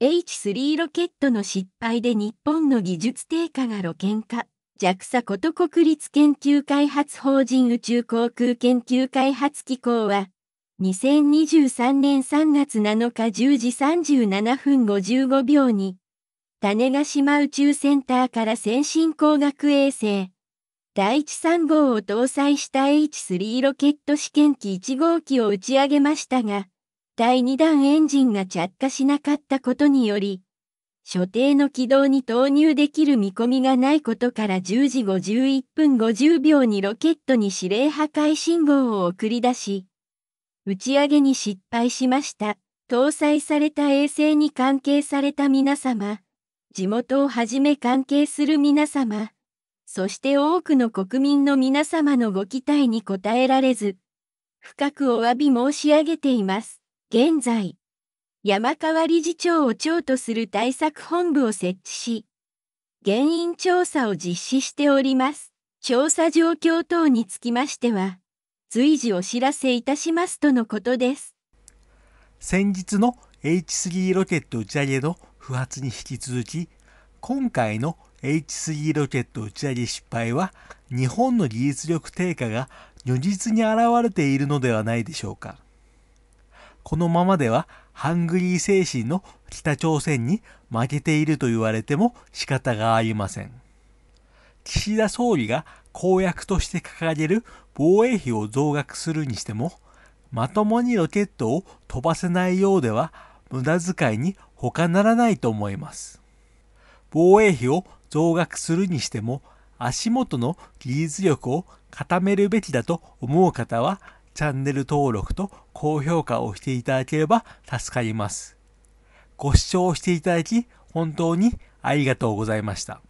H3 ロケットの失敗で日本の技術低下が露見か。JAXA こと国立研究開発法人宇宙航空研究開発機構は、2023年3月7日10時37分55秒に、種子島宇宙センターから先進工学衛星、第一3号を搭載した H3 ロケット試験機1号機を打ち上げましたが、第2弾エンジンが着火しなかったことにより、所定の軌道に投入できる見込みがないことから10時51分50秒にロケットに指令破壊信号を送り出し、打ち上げに失敗しました。搭載された衛星に関係された皆様、地元をはじめ関係する皆様、そして多くの国民の皆様のご期待に応えられず、深くお詫び申し上げています。現在、山川理事長を長とする対策本部を設置し、原因調査を実施しております。調査状況等につきましては、随時お知らせいたしますとのことです。先日の H3 ロケット打ち上げの不発に引き続き、今回の H3 ロケット打ち上げ失敗は、日本の技術力低下が如実に現れているのではないでしょうか。このままではハングリー精神の北朝鮮に負けていると言われても仕方がありません。岸田総理が公約として掲げる防衛費を増額するにしても、まともにロケットを飛ばせないようでは無駄遣いに他ならないと思います。防衛費を増額するにしても足元の技術力を固めるべきだと思う方はチャンネル登録と高評価をしていただければ助かります。ご視聴していただき本当にありがとうございました。